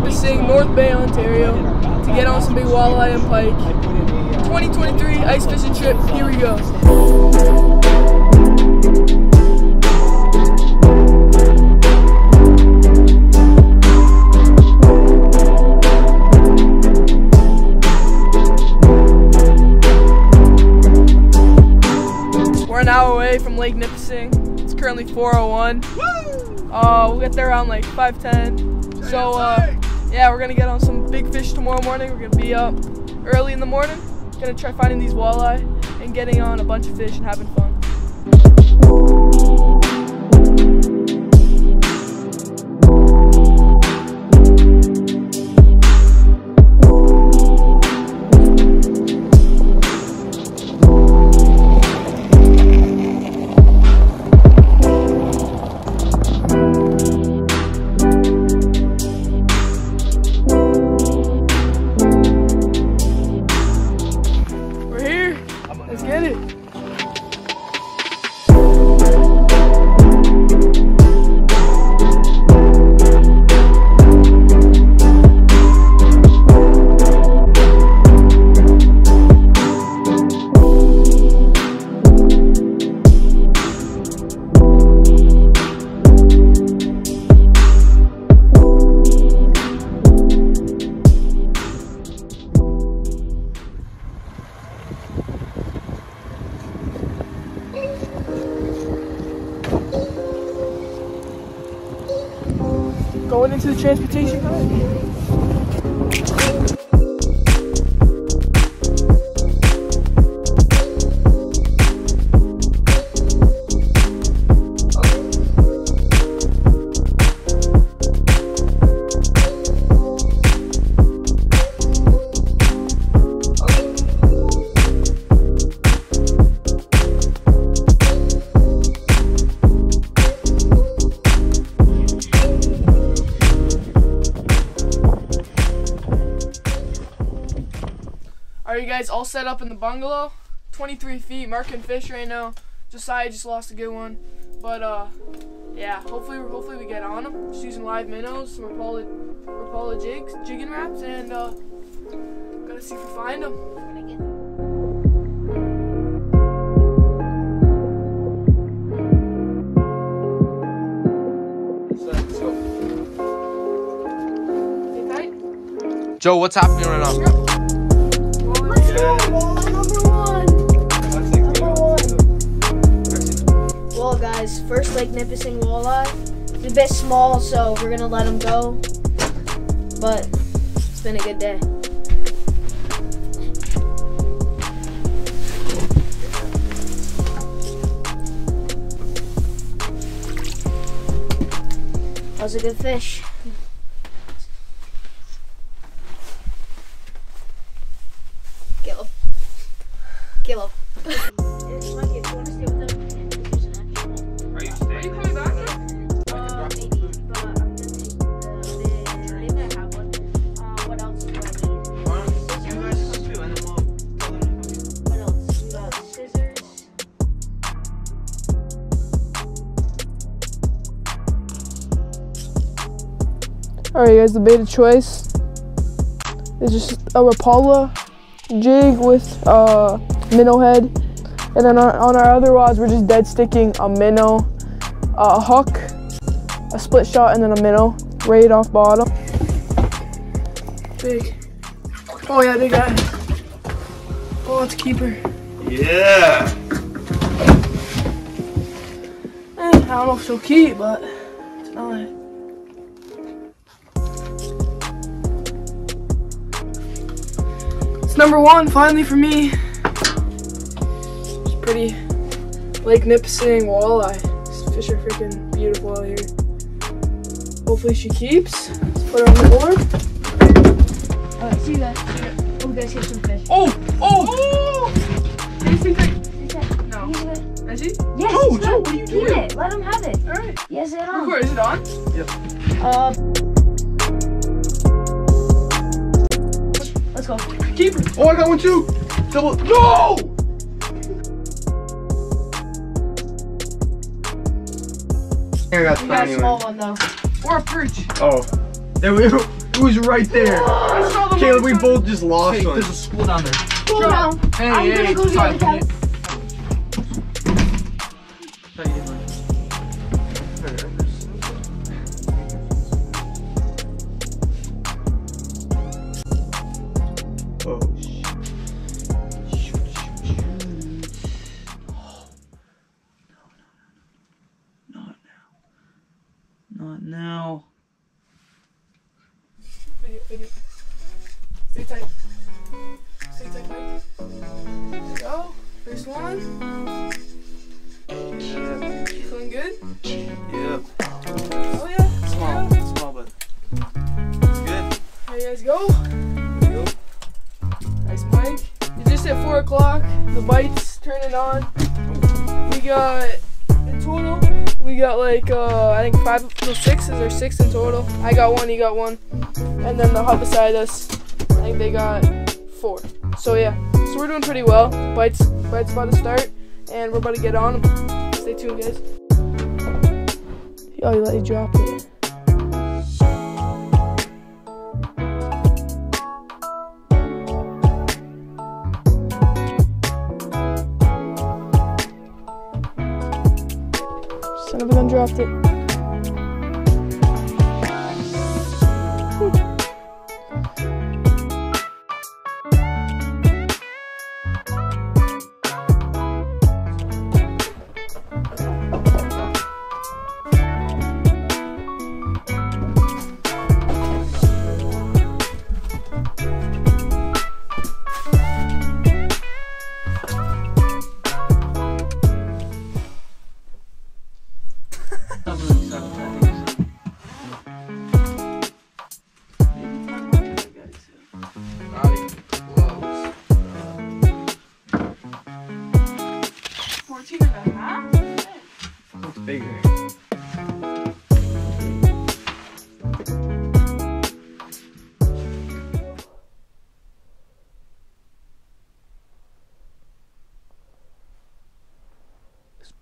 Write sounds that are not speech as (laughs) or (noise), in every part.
Nipissing, North Bay, Ontario, to get on some big walleye and pike. 2023 ice fishing trip, here we go. We're an hour away from Lake Nipissing. It's currently 401. Uh, we'll get there around like 5:10. So uh, yeah, we're gonna get on some big fish tomorrow morning. We're gonna be up early in the morning. Gonna try finding these walleye and getting on a bunch of fish and having fun. Into the guys all set up in the bungalow? 23 feet, marking fish right now. Josiah just lost a good one, but uh, yeah. Hopefully, hopefully we get on them. Just using live minnows, some Rapala, Rapala jigs, Jigging Raps, and uh, gotta see if we find them. Joe, what's happening right now? Well, guys, first Lake Nipissing walleye. It's a bit small, so we're gonna let him go. But it's been a good day. That was a good fish. Alright guys, the bait of choice is just a Rapala jig with uh, minnow head. And then on, on our other rods, we're just dead sticking a minnow, uh, a hook, a split shot, and then a minnow right off bottom. Big. Oh yeah, big guy. Oh, it's a keeper. Yeah. Eh, I don't know if she'll keep, but number one, finally for me. It's pretty Lake Nipissing walleye. Fish are freaking beautiful out here. Hopefully she keeps. Let's put her on the board. Alright, see you guys. Oh, we guys, here's some fish. Oh! Oh! Oh! Tasting tight. No. He's good. Is he? Yes, Oh, it's Joe, good. what are you doing? it. Let him have it. Alright. Yes, it on. Record, is it on? Uh, let's go. Keeper. Oh, I got one too. Double. No. I got We got a small one. one though. Or a perch. Oh, there we go. It was right there. Oh, I saw the Caleb, we lights. both just lost Hey, one. there's a school down there. Cool down. Hey, I'm hey, gonna go to the sorry, other Oh, Not now. Video, video. Stay tight. Stay tight, Mike. There we go. First one. Yeah. Feeling good? Yeah. Oh yeah. Small, Yeah. small, but it's good. There you guys go. Go. Nice, Mike. You just hit four o'clock. The bites turning on. We got in total. We got like uh, I think five, no sixes or six in total. I got one. he got one. And then the hut beside us, I think they got four. So yeah. So we're doing pretty well. Bites, bites about to start, and we're about to get on. Stay tuned, guys. Oh, you let you drop it. части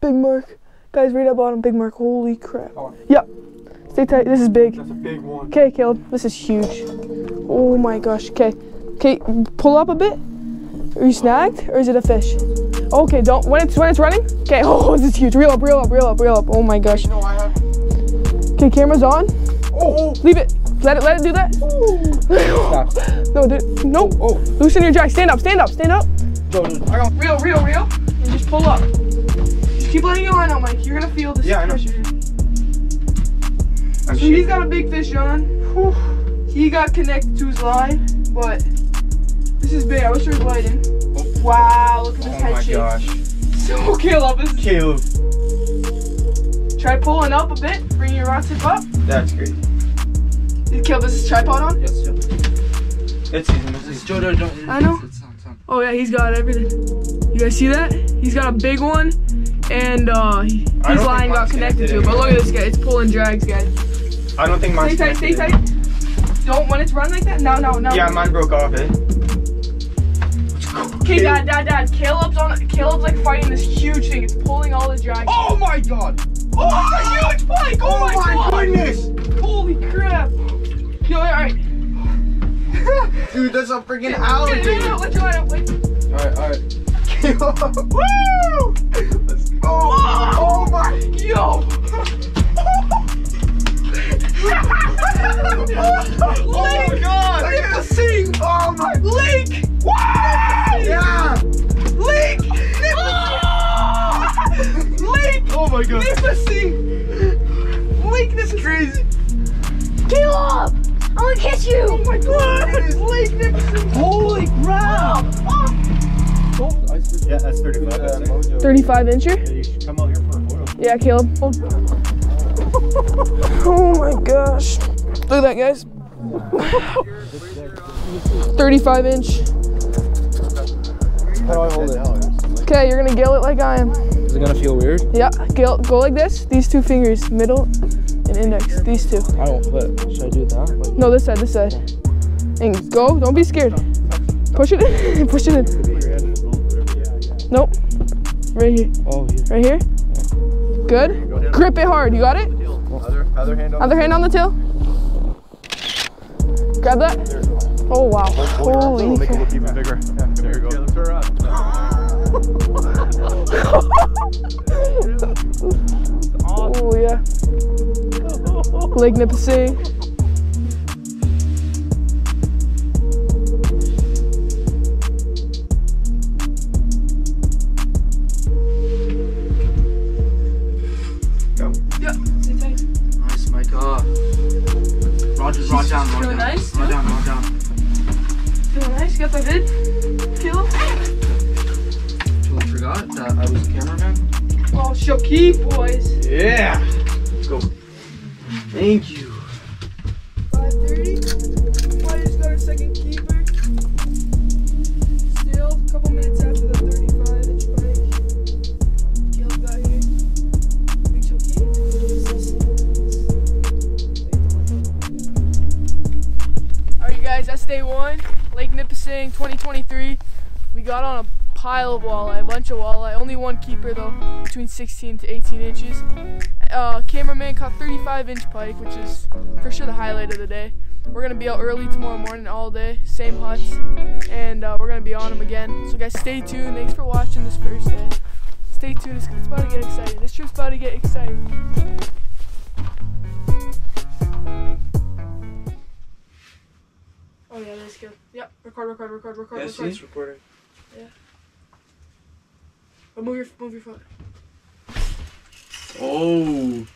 Big Mark. Guys, read up on him. Big Mark. Holy crap. Oh. Yep. Stay tight. This is big. That's a big one. Okay, Caleb. This is huge. Oh my gosh. Okay. Okay, pull up a bit. Are you snagged or is it a fish? Okay, don't when it's when it's running. Okay. (laughs) Oh, this is huge. Reel up, reel up, reel up, reel up. Oh my gosh. No, I have. Okay, camera's on. Oh, oh, Leave it. Let it let it do that. Stop. no, dude. No. Oh, Loosen your jack. Stand up. Stand up. Stand up. Joe, dude, I got. Reel, reel, reel. And just pull up. Just keep letting your line out, Mike. You're gonna feel this Yeah, I know. pressure. I'm So he's got a big fish on. Whew. He got connected to his line, but this is big. I wish there was lighting. Wow, look at this Oh head my shape. gosh. So (laughs) Caleb, this Caleb. try pulling up a bit. Bring your rod tip up. That's great. Did Caleb, this is tripod on? Yes, Joe. It's season. It's season. Joe, Joe, don't. I know. It's on, it's on. Oh yeah, he's got everything. You guys see that? He's got a big one, and uh, his line got connected connected to it. But look at this guy. It's pulling drags, guys. I don't think mine's Stay tight, stay tight. Don't when it's run like that. No, no, no. Yeah, mine broke off, eh? Okay, dad, dad, dad. Caleb's on. Caleb's like fighting this huge thing. It's pulling all the drag. Oh my god! Oh, a huge pike! Oh, my, god! goodness! Holy crap! Yo, all right. (laughs) Dude, that's a freaking Okay, no, no, alligator! let's try it. Wait. Alright, alright. Woo! Let's go! Oh, oh my! Yo. (laughs) (laughs) Oh my god! I get to sing! Oh my! Lake. Yeah! Yeah, that's 35. That's it. 35 incher. You should come out here for a photo. Yeah, Caleb. (laughs) Oh my gosh. Look at that, guys. (laughs) 35 inch. How do I hold it? Okay, you're gonna gill it like I am. Is it gonna feel weird? Yeah, gill, go like this. These two fingers, middle and index. These two. I don't. But should I do that? Like, No, this side, this side. And go. Don't be scared. Push it in. (laughs) Push it in. Nope. Right here. oh, yeah. Right here. Good. Grip it hard. You got it? Other, other hand on Other hand on the tail. Grab that. Oh wow. Holy. Make it look even bigger. Yeah, there you go. lift her up. Oh yeah. Lake Nipissing. Roger, rod down, rod Feeling down. nice, Rod too? down, rod down. Feeling nice. Got the hood. Kill. Totally forgot that I was a cameraman. Oh, show Shoki boys. Yeah. Let's go. Thank you. Day one. Lake Nipissing 2023. We got on a pile of walleye, a bunch of walleye. Only one keeper though, between 16 to 18 inches. Uh, cameraman caught 35 inch pike, which is for sure the highlight of the day. We're gonna be out early tomorrow morning all day, same huts, and uh, we're gonna be on them again. So guys, stay tuned. Thanks for watching this first day. Stay tuned. It's, it's about to get exciting. This trip's about to get exciting. Yeah, good. Yep. Record, record, record, record, Yes, record. he's recording. Oh, move your move your foot. Oh.